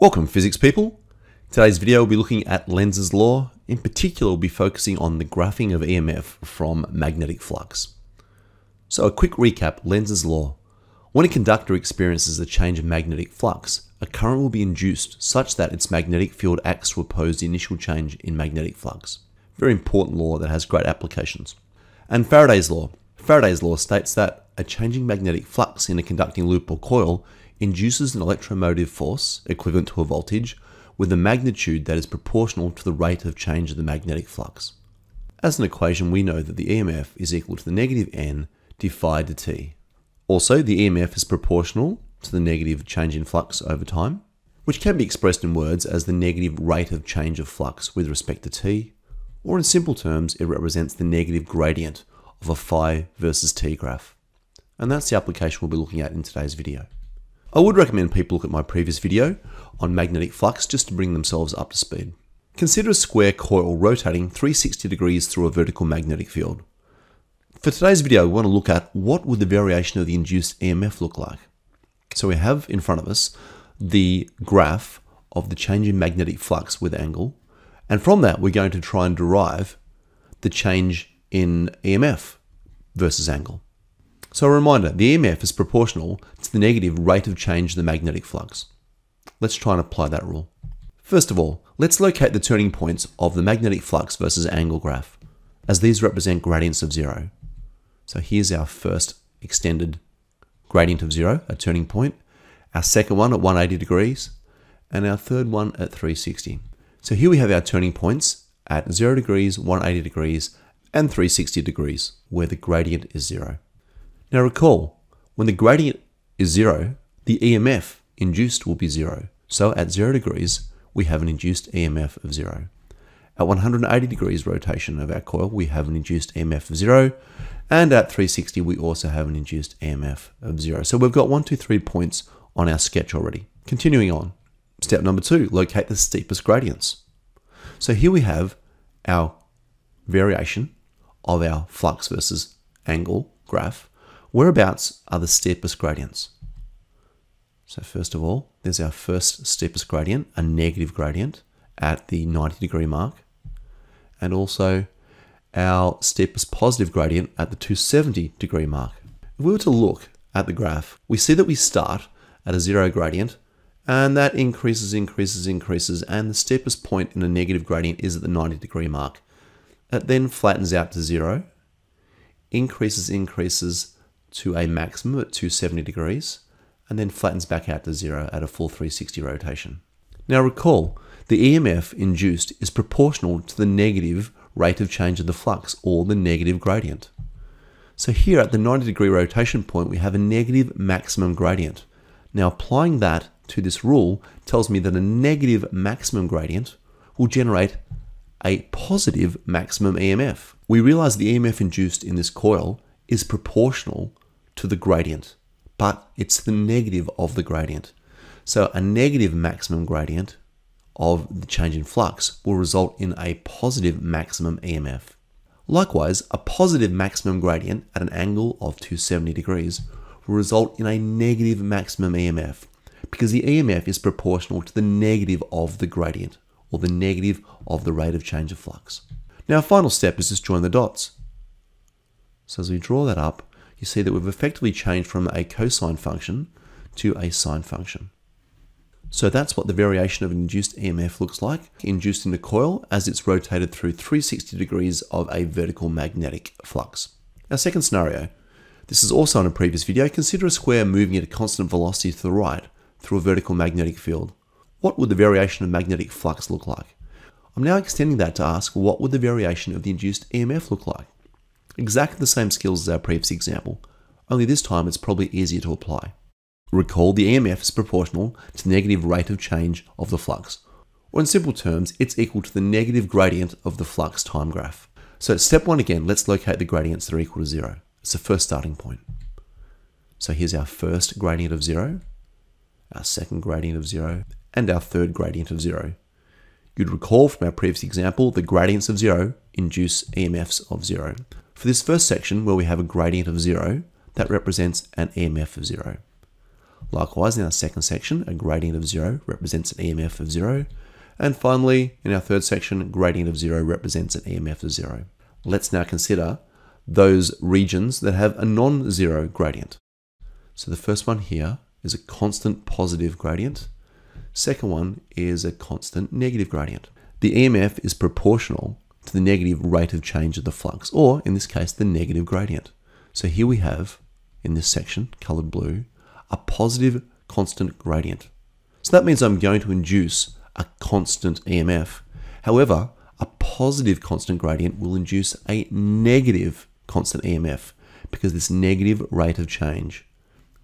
Welcome physics people. Today's video will be looking at Lenz's law. In particular, we'll be focusing on the graphing of EMF from magnetic flux. So a quick recap, Lenz's law. When a conductor experiences a change of magnetic flux, a current will be induced such that its magnetic field acts to oppose the initial change in magnetic flux. Very important law that has great applications. And Faraday's law. Faraday's law states that a changing magnetic flux in a conducting loop or coil induces an electromotive force equivalent to a voltage with a magnitude that is proportional to the rate of change of the magnetic flux. As an equation, we know that the EMF is equal to the negative n d phi dt. Also, the EMF is proportional to the negative change in flux over time, which can be expressed in words as the negative rate of change of flux with respect to t, or in simple terms, it represents the negative gradient of a phi versus t graph. And that's the application we'll be looking at in today's video. I would recommend people look at my previous video on magnetic flux just to bring themselves up to speed. Consider a square coil rotating 360 degrees through a vertical magnetic field. For today's video, we want to look at what would the variation of the induced EMF look like. So we have in front of us the graph of the change in magnetic flux with angle, and from that we're going to try and derive the change in EMF versus angle. So a reminder, the EMF is proportional to the negative rate of change of the magnetic flux. Let's try and apply that rule. First of all, let's locate the turning points of the magnetic flux versus angle graph, as these represent gradients of zero. So here's our first extended gradient of zero, a turning point, our second one at 180 degrees, and our third one at 360. So here we have our turning points at 0 degrees, 180 degrees, and 360 degrees, where the gradient is zero. Now recall, when the gradient is zero, the EMF induced will be zero. So at zero degrees, we have an induced EMF of zero. At 180 degrees rotation of our coil, we have an induced EMF of zero. And at 360, we also have an induced EMF of zero. So we've got one, two, three points on our sketch already. Continuing on, step number two, locate the steepest gradients. So here we have our variation of our flux versus angle graph Whereabouts are the steepest gradients? So first of all, there's our first steepest gradient, a negative gradient at the 90 degree mark. And also our steepest positive gradient at the 270 degree mark. If we were to look at the graph, we see that we start at a zero gradient and that increases, increases, increases, and the steepest point in a negative gradient is at the 90 degree mark. It then flattens out to zero, increases, increases, to a maximum at 270 degrees and then flattens back out to zero at a full 360 rotation. Now recall, the EMF induced is proportional to the negative rate of change of the flux or the negative gradient. So here at the 90 degree rotation point we have a negative maximum gradient. Now applying that to this rule tells me that a negative maximum gradient will generate a positive maximum EMF. We realize the EMF induced in this coil is proportional to the gradient, but it's the negative of the gradient. So a negative maximum gradient of the change in flux will result in a positive maximum EMF. Likewise, a positive maximum gradient at an angle of 270 degrees will result in a negative maximum EMF because the EMF is proportional to the negative of the gradient or the negative of the rate of change of flux. Now, final step is just join the dots. So as we draw that up, you see that we've effectively changed from a cosine function to a sine function. So that's what the variation of an induced EMF looks like, induced in the coil as it's rotated through 360 degrees of a vertical magnetic flux. Our second scenario. This is also in a previous video. Consider a square moving at a constant velocity to the right through a vertical magnetic field. What would the variation of magnetic flux look like? I'm now extending that to ask what would the variation of the induced EMF look like? Exactly the same skills as our previous example, only this time it's probably easier to apply. Recall the EMF is proportional to the negative rate of change of the flux, or in simple terms, it's equal to the negative gradient of the flux time graph. So step one again, let's locate the gradients that are equal to zero. It's the first starting point. So here's our first gradient of zero, our second gradient of zero, and our third gradient of zero. You'd recall from our previous example, the gradients of zero induce EMFs of zero. For this first section, where we have a gradient of zero, that represents an EMF of zero. Likewise, in our second section, a gradient of zero represents an EMF of zero. And finally, in our third section, gradient of zero represents an EMF of zero. Let's now consider those regions that have a non-zero gradient. So the first one here is a constant positive gradient. Second one is a constant negative gradient. The EMF is proportional to the negative rate of change of the flux, or in this case, the negative gradient. So here we have, in this section, colored blue, a positive constant gradient. So that means I'm going to induce a constant EMF. However, a positive constant gradient will induce a negative constant EMF because this negative rate of change.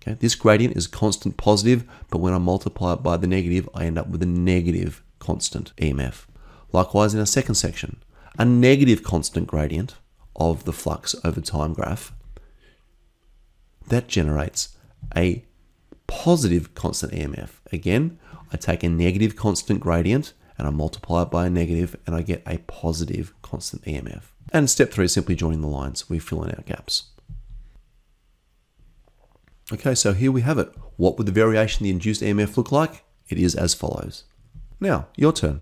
Okay, this gradient is constant positive, but when I multiply it by the negative, I end up with a negative constant EMF. Likewise, in our second section, a negative constant gradient of the flux over time graph that generates a positive constant EMF. Again, I take a negative constant gradient and I multiply it by a negative and I get a positive constant EMF. And step three is simply joining the lines. We fill in our gaps. Okay, so here we have it. What would the variation of the induced EMF look like? It is as follows. Now, your turn.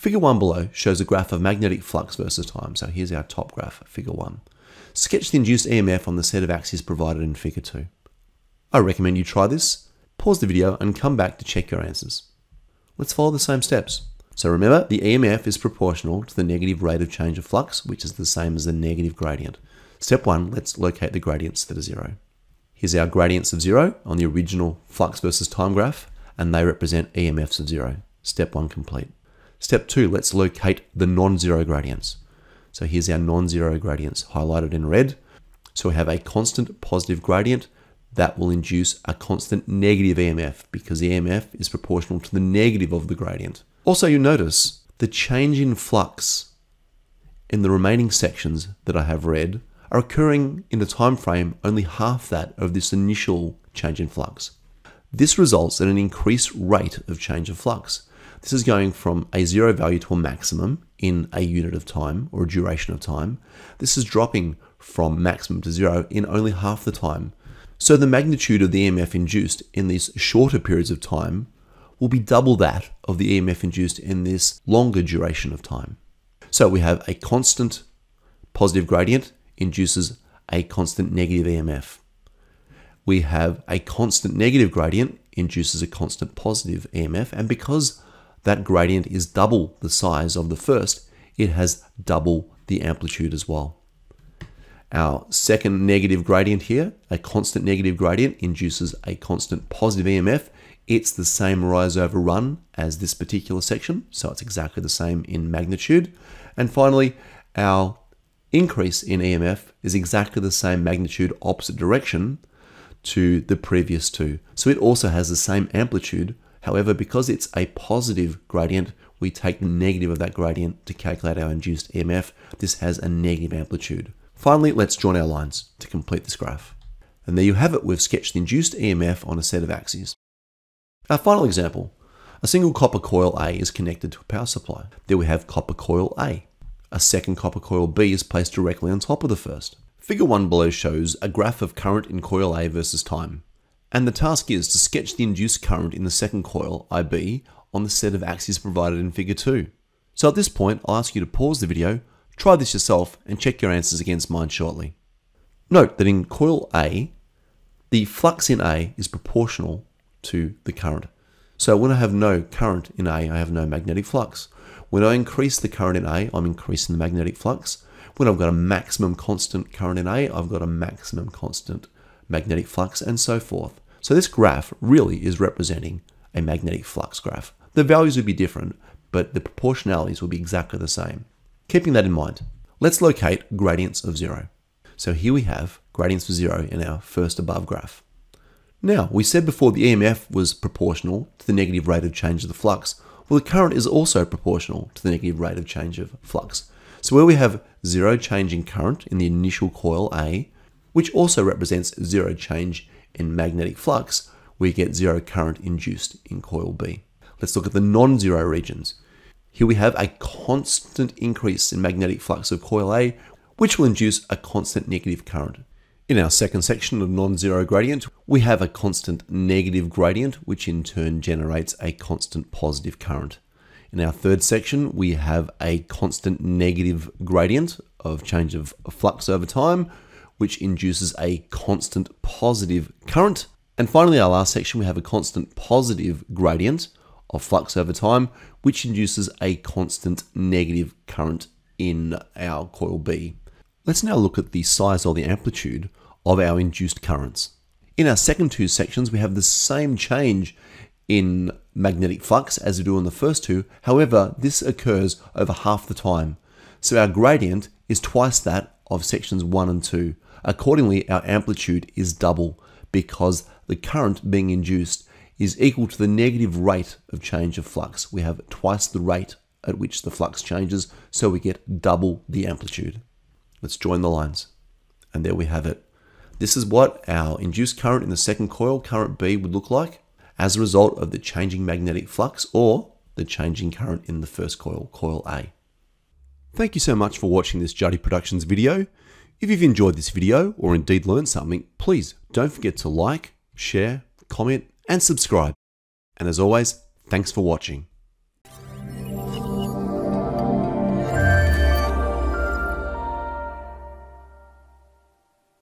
Figure 1 below shows a graph of magnetic flux versus time. So here's our top graph, figure 1. Sketch the induced EMF on the set of axes provided in figure 2. I recommend you try this, pause the video and come back to check your answers. Let's follow the same steps. So remember, the EMF is proportional to the negative rate of change of flux, which is the same as the negative gradient. Step one, let's locate the gradients that are zero. Here's our gradients of zero on the original flux versus time graph, and they represent EMFs of zero. Step one complete. Step two, let's locate the non-zero gradients. So here's our non-zero gradients highlighted in red. So we have a constant positive gradient that will induce a constant negative EMF because the EMF is proportional to the negative of the gradient. Also, you notice the change in flux in the remaining sections that I have read are occurring in a time frame only half that of this initial change in flux. This results in an increased rate of change of flux. This is going from a zero value to a maximum in a unit of time or a duration of time. This is dropping from maximum to zero in only half the time so the magnitude of the EMF induced in these shorter periods of time will be double that of the EMF induced in this longer duration of time. So we have a constant positive gradient induces a constant negative EMF. We have a constant negative gradient induces a constant positive EMF, and because that gradient is double the size of the first, it has double the amplitude as well. Our second negative gradient here, a constant negative gradient, induces a constant positive EMF. It's the same rise over run as this particular section, so it's exactly the same in magnitude. And finally, our increase in EMF is exactly the same magnitude opposite direction to the previous two. So it also has the same amplitude. However, because it's a positive gradient, we take the negative of that gradient to calculate our induced EMF. This has a negative amplitude. Finally, let's join our lines to complete this graph. And there you have it, we've sketched the induced EMF on a set of axes. Our final example, a single copper coil A is connected to a power supply. There we have copper coil A. A second copper coil B is placed directly on top of the first. Figure 1 below shows a graph of current in coil A versus time. And the task is to sketch the induced current in the second coil, IB, on the set of axes provided in figure 2. So at this point, I'll ask you to pause the video, Try this yourself and check your answers against mine shortly. Note that in coil A, the flux in A is proportional to the current. So when I have no current in A, I have no magnetic flux. When I increase the current in A, I'm increasing the magnetic flux. When I've got a maximum constant current in A, I've got a maximum constant magnetic flux and so forth. So this graph really is representing a magnetic flux graph. The values would be different, but the proportionalities will be exactly the same. Keeping that in mind, let's locate gradients of zero. So here we have gradients of zero in our first above graph. Now, we said before the EMF was proportional to the negative rate of change of the flux. Well, the current is also proportional to the negative rate of change of flux. So where we have zero change in current in the initial coil A, which also represents zero change in magnetic flux, we get zero current induced in coil B. Let's look at the non-zero regions. Here we have a constant increase in magnetic flux of coil A, which will induce a constant negative current. In our second section of non-zero gradient, we have a constant negative gradient, which in turn generates a constant positive current. In our third section, we have a constant negative gradient of change of flux over time, which induces a constant positive current. And finally, our last section, we have a constant positive gradient of flux over time, which induces a constant negative current in our coil B. Let's now look at the size or the amplitude of our induced currents. In our second two sections, we have the same change in magnetic flux as we do in the first two. However, this occurs over half the time. So our gradient is twice that of sections 1 and 2. Accordingly, our amplitude is double because the current being induced is equal to the negative rate of change of flux. We have twice the rate at which the flux changes, so we get double the amplitude. Let's join the lines. And there we have it. This is what our induced current in the second coil, current B, would look like as a result of the changing magnetic flux or the changing current in the first coil, coil A. Thank you so much for watching this Juddy Productions video. If you've enjoyed this video or indeed learned something, please don't forget to like, share, comment, and subscribe. And as always, thanks for watching.